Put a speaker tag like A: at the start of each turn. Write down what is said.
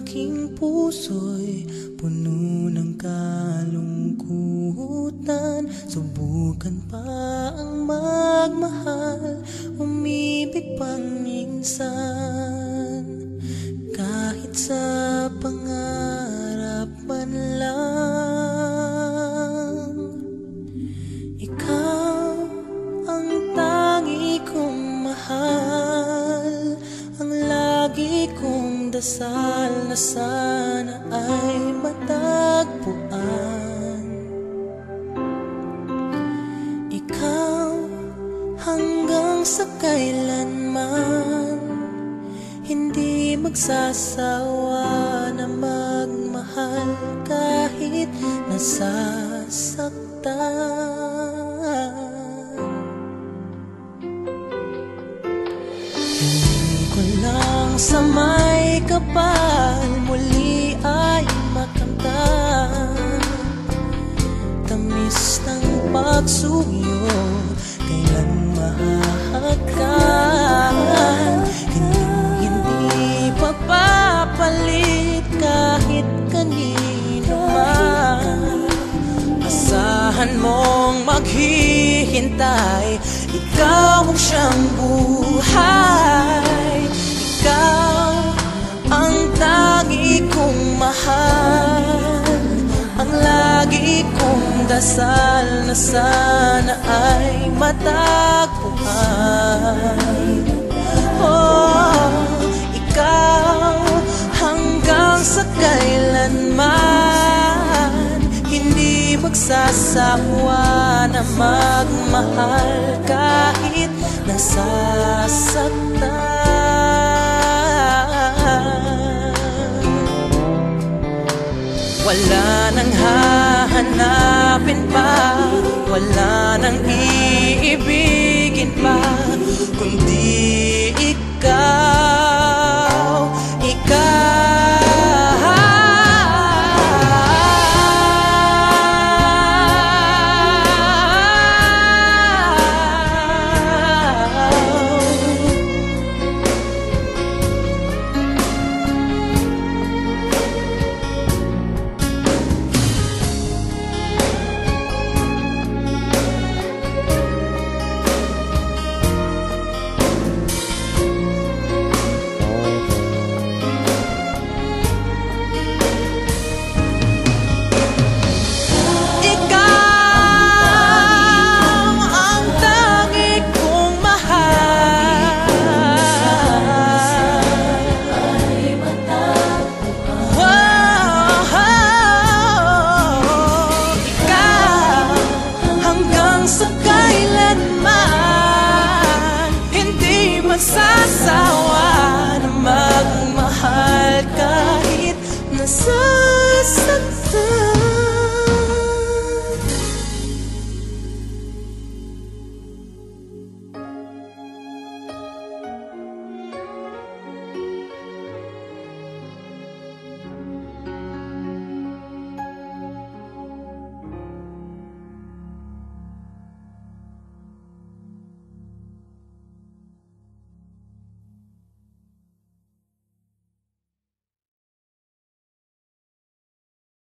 A: aking puso'y puno ng kalungkutan. Subukan pa ang magmahal, umibig pang minsan dasal na sana ay matagpuan. Ikaw hanggang sa kailanman Hindi magsasawa na magmahal kahit nasasaktan. Hingin ko pagsuyo kailan mahahagkan? Hindi hindi pagpapalit kahit kanino man. Asahan mong maghihintay Ikaw ang siyang buhay kong dasal na sana ay matagpuan. Oh, ikaw hanggang sa kailanman Hindi magsasawa na magmahal kahit nasasaktan. Wala nang hahanapin pa Wala nang iibigin pa Kundi